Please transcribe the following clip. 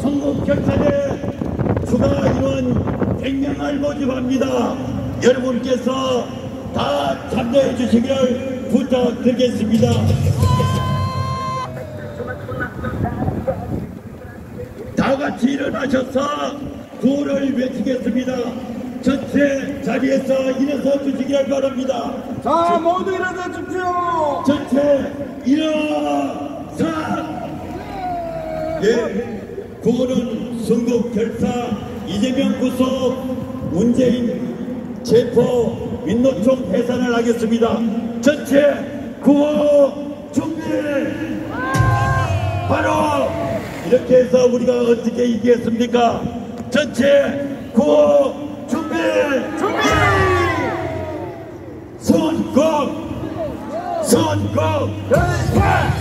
선거 결산에 추가 인원 100명을 모집합니다. 여러분께서 다 참여해 주시기를 부탁드리겠습니다. 다 같이 일어나셔서 구호를 외치겠습니다. 전체 자리에서 일어서 주시기를 바랍니다. 자, 모두 일어나 주십시오. 전체 일어서 예 구호는 선거 결사 이재명 구속 문재인 체포 민노총 해산을 하겠습니다. 전체 구호 준비 바로 이렇게 해서 우리가 어떻게 이기겠습니까? 전체 구호 준비 준비! 선거 선거 결사!